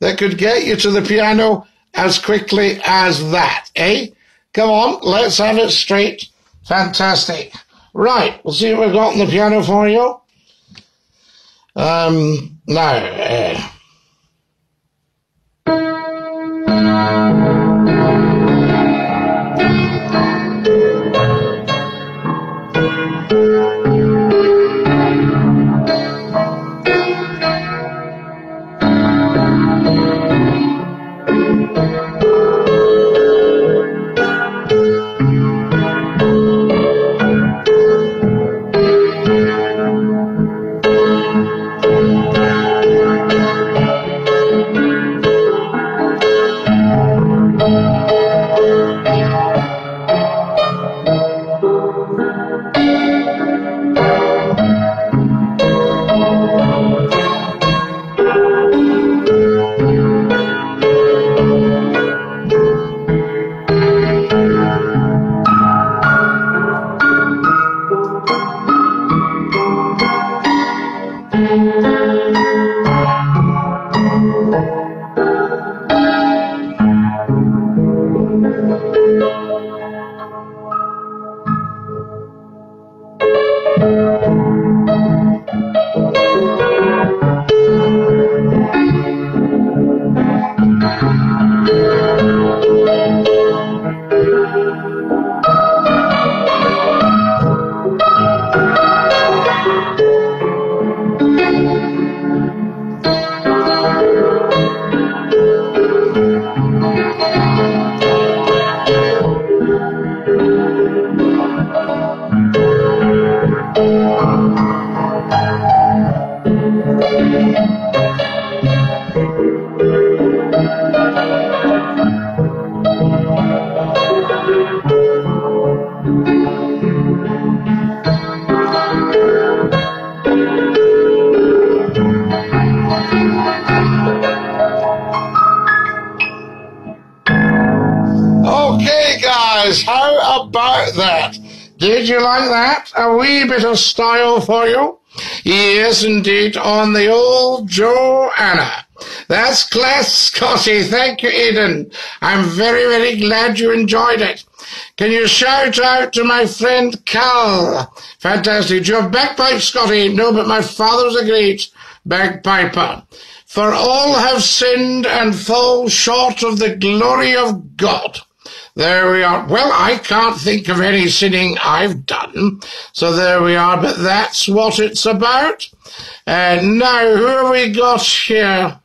that could get you to the piano as quickly as that, eh? Come on, let's have it straight. Fantastic. Right, we'll see what we've got on the piano for you. Um, now, uh, Thank you. How about that? Did you like that? A wee bit of style for you? Yes, indeed, on the old Joanna. That's class, Scottie. Thank you, Eden. I'm very, very glad you enjoyed it. Can you shout out to my friend Cal? Fantastic. Do you have bagpipes, Scottie? No, but my father was a great bagpiper. For all have sinned and fall short of the glory of God. There we are. Well, I can't think of any sinning I've done. So there we are. But that's what it's about. And now, who have we got here?